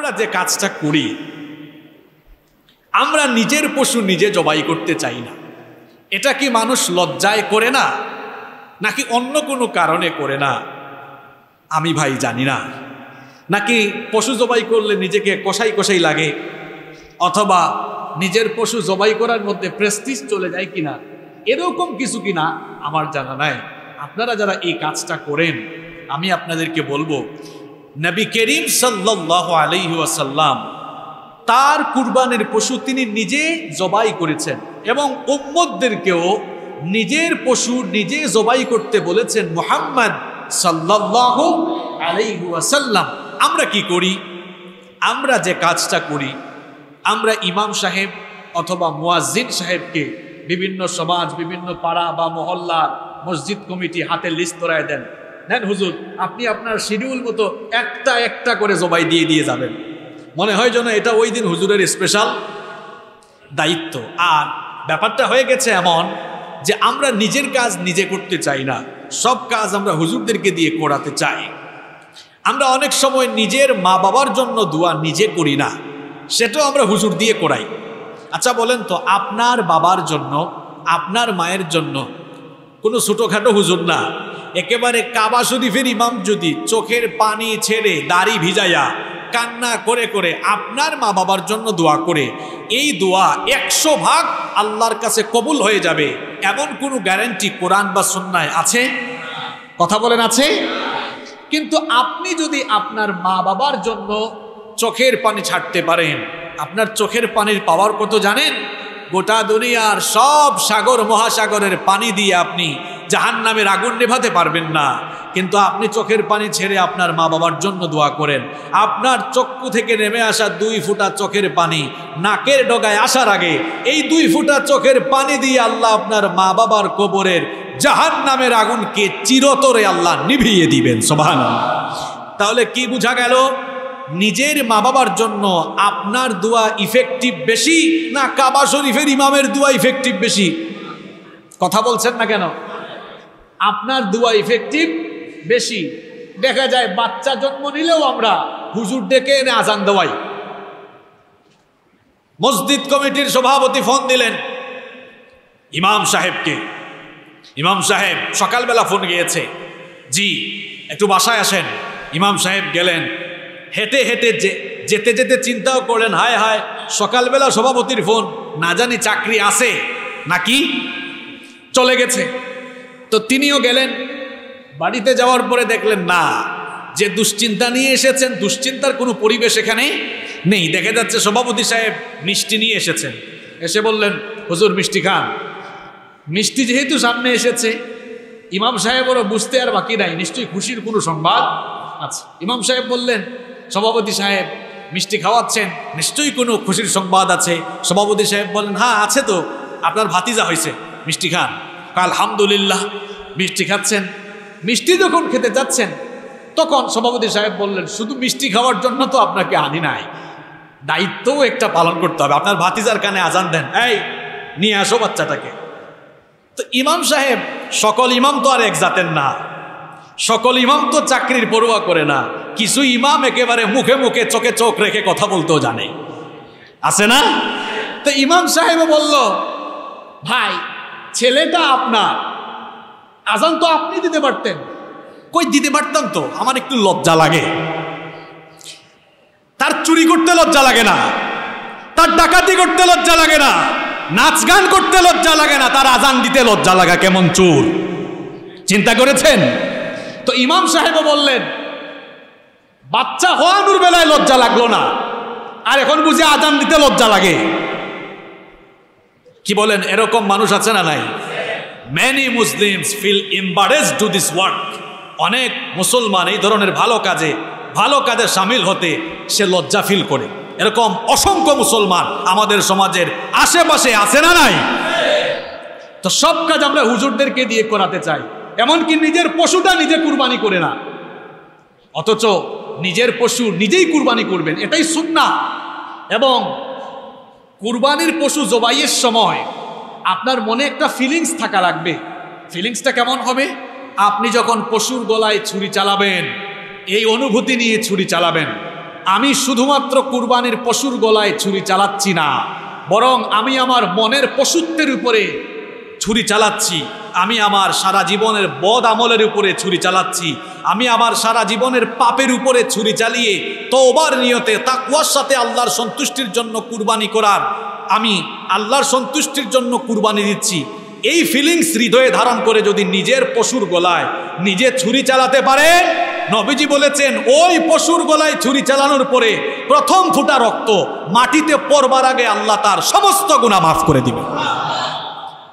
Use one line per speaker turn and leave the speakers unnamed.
আমরা যে কাজটা করি, আমরা নিজের পশু নিজে জবাই করতে চাই না। এটা কি মানুষ লজ্জায় করে না, নাকি অন্য কোনো কারণে করে না? আমি ভাই জানি না। নাকি পশু জবাই করলে নিজেকে কষাই কষাই লাগে, অথবা নিজের পশু জবাই করার মধ্যে প্রেস্টিজ চলে যায় কিনা? এরকম কিছু কিনা আমার জানা নাই। আপনারা যারা এই কাজটা করেন, আমি আপনাদেরকে বলব নবী করিম সাল্লাহ আলহি আসাল্লাম তার কুরবানের পশু তিনি নিজে জবাই করেছেন এবং উম্মদদেরকেও নিজের পশু নিজে জবাই করতে বলেছেন মোহাম্মদ সাল্লাহ আলাইহি ওয়াসাল্লাম। আমরা কি করি? আমরা যে কাজটা করি, আমরা ইমাম সাহেব অথবা মুয়াজ্জিন সাহেবকে বিভিন্ন সমাজ, বিভিন্ন পাড়া বা মহল্লা, মসজিদ কমিটি হাতে লিস্ট ধরায় দেন। নেন হুজুর, আপনি আপনার শিডিউল মতো একটা একটা করে জবাই দিয়ে দিয়ে যাবেন। মনে হয় যেন এটা ওই দিন হুজুরের স্পেশাল দায়িত্ব। আর ব্যাপারটা হয়ে গেছে এমন যে আমরা নিজের কাজ নিজে করতে চাই না, সব কাজ আমরা হুজুরদেরকে দিয়ে করাতে চাই। আমরা অনেক সময় নিজের মা বাবার জন্য দোয়া নিজে করি না, সেটাও আমরা হুজুর দিয়ে করাই। আচ্ছা বলেন তো, আপনার বাবার জন্য, আপনার মায়ের জন্য কোনো ছোটোখাটো হুজুর না একেবারে কাবা শরীফের ইমাম যদি, চোখের পানি ছেড়ে দাড়ি ভিজাইয়া কান্না করে করে আপনার মা বাবার জন্য দোয়া করে, এই দোয়া একশো ভাগ আল্লাহর কাছে কবুল হয়ে যাবে। এমন কোনো গ্যারান্টি কোরআন বা সন্ন্যায় আছে? কথা বলেন, আছে? কিন্তু আপনি যদি আপনার মা বাবার জন্য চোখের পানি ছাড়তে পারেন, আপনার চোখের পানির পাওয়ার কত জানেন? গোটা দুনিয়ার সব সাগর, মহাসাগরের পানি দিয়ে আপনি জাহান নামের আগুন নেভাতে পারবেন না। কিন্তু আপনি চোখের পানি ছেড়ে আপনার মা বাবার জন্য দোয়া করেন। আপনার চক্ষু থেকে নেমে আসা দুই ফুটা চোখের পানি নাকের ডগায় আসার আগে এই দুই ফুটা চোখের পানি দিয়ে আল্লাহ আপনার মা বাবার কবরের জাহান নামের আগুনকে চিরতরে আল্লাহ নিভিয়ে দিবেন। সোভান তাহলে কি বোঝা গেল? নিজের মা বাবার জন্য আপনার দোয়া ইফেক্টিভ বেশি না কাবা শরীফের ইমামের দোয়া ইফেক্টিভ বেশি? কথা বলছেন না কেন? আপনার দোয়া ইফেক্টিভ বেশি। দেখা যায় বাচ্চা জন্ম নিলেও আমরা হুজুর ডেকে এনে আজান দেওয়াই। মসজিদ কমিটির সভাপতি ফোন দিলেন ইমাম সাহেবকে। ইমাম সাহেব, সকালবেলা ফোন গিয়েছে। জি, একটু বাসায় আসেন। ইমাম সাহেব গেলেন। হেঁটে হেঁটে যে, যেতে যেতে চিন্তাও করলেন, হায় হায়, সকালবেলা সভাপতির ফোন, না জানি চাকরি আছে নাকি? চলে গেছে। তো তিনিও গেলেন। বাড়িতে যাওয়ার পরে দেখলেন, না, যে দুশ্চিন্তা নিয়ে এসেছেন, দুশ্চিন্তার কোনো পরিবেশ এখানে নেই। দেখা যাচ্ছে সভাপতি সাহেব মিষ্টি নিয়ে এসেছেন। এসে বললেন, হুজুর, মিষ্টি খান। মিষ্টি যেহেতু সামনে এসেছে, ইমাম সাহেবেরও বুঝতে আর বাকি নাই। নিশ্চয়ই খুশির কোনো সংবাদ আচ্ছা ইমাম সাহেব বললেন, সভাপতি সাহেব, মিষ্টি খাওয়াচ্ছেন, নিশ্চয়ই কোনো খুশির সংবাদ আছে। সভাপতি সাহেব বললেন হ্যাঁ আছে তো। আপনার ভাতিজা হয়েছে। মিষ্টি খান। আলহামদুলিল্লাহ, মিষ্টি খাচ্ছেন। মিষ্টি যখন খেতে যাচ্ছেন, তখন সভাপতি সাহেব বললেন, শুধু মিষ্টি খাওয়ার জন্য তো আপনাকে আনি নাই। দায়িত্বও একটা পালন করতে হবে। আপনার ভাতিজার কানে আজান দেন। এই, নিয়ে আসো বাচ্চাটাকে। তো ইমাম সাহেব, সকল ইমাম তো আর এক জাতের না। সকল ইমাম তো চাকরির পড়ুয়া করে না। কিছু ইমাম একেবারে মুখে মুখে, চোখে চোখ রেখে কথা বলতেও জানে। আছে না? তো ইমাম সাহেব বলল, ভাই ছেলেটা আপনার। আজান তো আপনি দিতে পারতেন। কই দিতে পারতাম তো? আমার একটু লজ্জা লাগে। তার চুরি করতে লজ্জা লাগে না। তার ডাকাতি করতে লজ্জা লাগে না। নাচ গান করতে লজ্জা লাগে না। তার আজান দিতে লজ্জা লাগা কেমন চুর। চিন্তা করেছেন? তো ইমাম সাহেবও বললেন বাচ্চা হওয়ানোর বেলায় লজ্জা লাগল না। আর এখন বুঝে আজান দিতে লজ্জা লাগে। কি বলেন, এরকম মানুষ আছে না নাই? Many Muslims feel embarrass to this work অনেক মুসলমান এই ধরনের ভালো কাজে ভালো কাজে সামিল হতে সে লজ্জা ফিল করে। এরকম অসংখ্য মুসলমান আমাদের সমাজের আশেপাশে আছে না নাই? তো সব কাজ আমরা হুজুরদেরকে দিয়ে করাতে চাই। এমনকি নিজের পশুটা নিজে কুরবানি করে না। অথচ নিজের পশু নিজেই কুরবানি করবেন, এটাই সুন্না এবং কুরবানির পশু জবাইয়ের সময় আপনার মনে একটা ফিলিংস থাকা লাগবে। ফিলিংসটা কেমন হবে? আপনি যখন পশুর গলায় ছুরি চালাবেন, এই অনুভূতি নিয়ে ছুরি চালাবেন। আমি শুধুমাত্র কুরবানির পশুর গলায় ছুরি চালাচ্ছি না, বরং আমি আমার মনের পশুত্বের উপরে ছুরি চালাচ্ছি। আমি আমার সারা জীবনের বদ আমলের উপরে ছুরি চালাচ্ছি। আমি আমার সারা জীবনের পাপের উপরে ছুরি চালিয়ে তোবার নিয়তে তাকুয়ার সাথে আল্লাহর সন্তুষ্টির জন্য কুরবানি করার আমি আল্লাহর সন্তুষ্টির জন্য কুরবানি দিচ্ছি। এই ফিলিংস হৃদয়ে ধারণ করে যদি নিজের পশুর গলায় নিজে ছুরি চালাতে পারে, নবীজি বলেছেন, ওই পশুর গলায় ছুরি চালানোর পরে প্রথম ফুটা রক্ত মাটিতে পড়বার আগে আল্লাহ তার সমস্ত গুণা মাফ করে দিবে